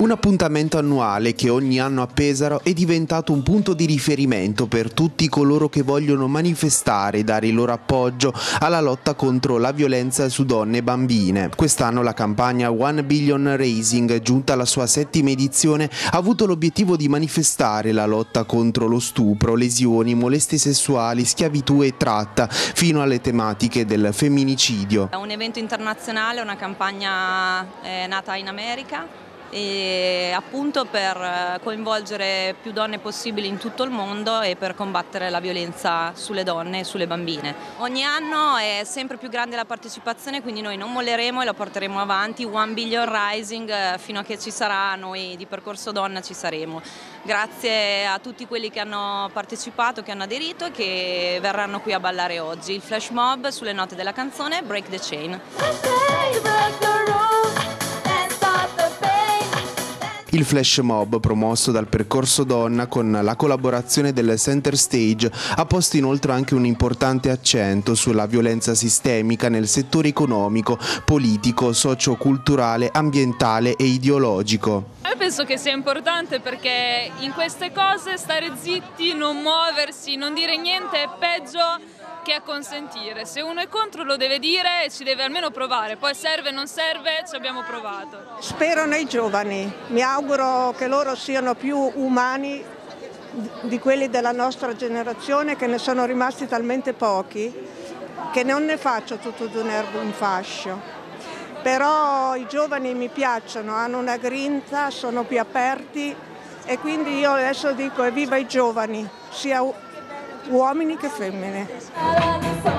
Un appuntamento annuale che ogni anno a Pesaro è diventato un punto di riferimento per tutti coloro che vogliono manifestare e dare il loro appoggio alla lotta contro la violenza su donne e bambine. Quest'anno la campagna One Billion Raising, giunta alla sua settima edizione, ha avuto l'obiettivo di manifestare la lotta contro lo stupro, lesioni, molestie sessuali, schiavitù e tratta, fino alle tematiche del femminicidio. È un evento internazionale, una campagna eh, nata in America e appunto per eh, coinvolgere più donne possibili in tutto il mondo e per combattere la violenza sulle donne e sulle bambine. Ogni anno è sempre più grande la partecipazione quindi noi non molleremo e la porteremo avanti, One Billion Rising eh, fino a che ci sarà, noi di Percorso Donna ci saremo. Grazie a tutti quelli che hanno partecipato, che hanno aderito e che verranno qui a ballare oggi. Il flash mob sulle note della canzone Break the Chain. Il flash mob promosso dal Percorso Donna con la collaborazione del Center Stage ha posto inoltre anche un importante accento sulla violenza sistemica nel settore economico, politico, socio-culturale, ambientale e ideologico. Io penso che sia importante perché in queste cose stare zitti, non muoversi, non dire niente è peggio che a consentire. Se uno è contro lo deve dire e ci deve almeno provare, poi serve o non serve, ci abbiamo provato. Spero nei giovani, mi auguro che loro siano più umani di quelli della nostra generazione che ne sono rimasti talmente pochi che non ne faccio tutto d'un erbo un fascio. Però i giovani mi piacciono, hanno una grinta, sono più aperti e quindi io adesso dico evviva i giovani, sia uomini che femmine.